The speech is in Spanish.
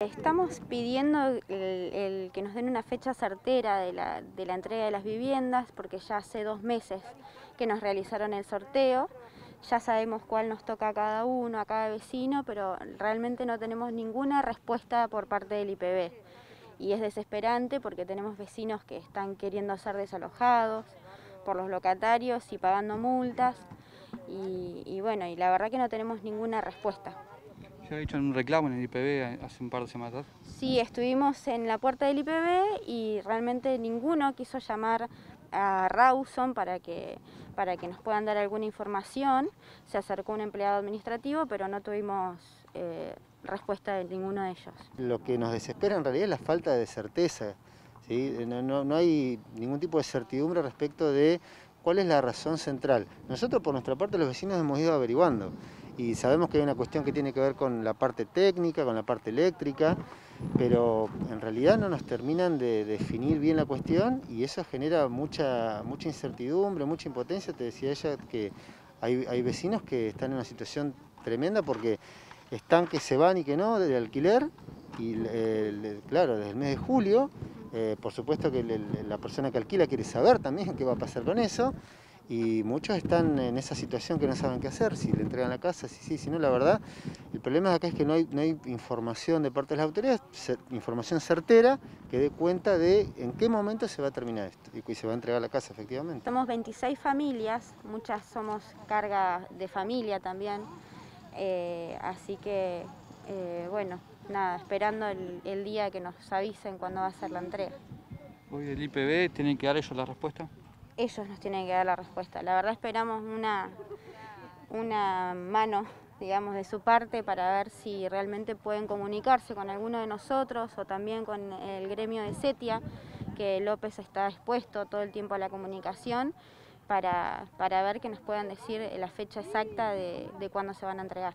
Estamos pidiendo el, que nos den una fecha certera de la, de la entrega de las viviendas porque ya hace dos meses que nos realizaron el sorteo. Ya sabemos cuál nos toca a cada uno, a cada vecino, pero realmente no tenemos ninguna respuesta por parte del IPB. Y es desesperante porque tenemos vecinos que están queriendo ser desalojados por los locatarios y pagando multas. Y, y bueno, y la verdad que no tenemos ninguna respuesta. ¿Se ha hecho un reclamo en el IPB hace un par de semanas? Sí, estuvimos en la puerta del IPB y realmente ninguno quiso llamar a Rawson para que, para que nos puedan dar alguna información. Se acercó un empleado administrativo, pero no tuvimos eh, respuesta de ninguno de ellos. Lo que nos desespera en realidad es la falta de certeza. ¿sí? No, no, no hay ningún tipo de certidumbre respecto de cuál es la razón central. Nosotros por nuestra parte los vecinos hemos ido averiguando y sabemos que hay una cuestión que tiene que ver con la parte técnica, con la parte eléctrica, pero en realidad no nos terminan de definir bien la cuestión y eso genera mucha, mucha incertidumbre, mucha impotencia. Te decía ella que hay, vecinos que están en una situación tremenda porque están que se van y que no del alquiler y claro, desde el mes de julio, eh, por supuesto que la persona que alquila quiere saber también qué va a pasar con eso y muchos están en esa situación que no saben qué hacer, si le entregan la casa, si sí, si no, la verdad, el problema de acá es que no hay, no hay información de parte de las autoridades, información certera que dé cuenta de en qué momento se va a terminar esto y se va a entregar la casa efectivamente. Somos 26 familias, muchas somos carga de familia también, eh, así que eh, bueno, nada, esperando el, el día que nos avisen cuándo va a ser la entrega. Hoy el IPB tiene que dar ellos la respuesta ellos nos tienen que dar la respuesta. La verdad esperamos una, una mano, digamos, de su parte para ver si realmente pueden comunicarse con alguno de nosotros o también con el gremio de CETIA, que López está expuesto todo el tiempo a la comunicación, para, para ver que nos puedan decir la fecha exacta de, de cuándo se van a entregar.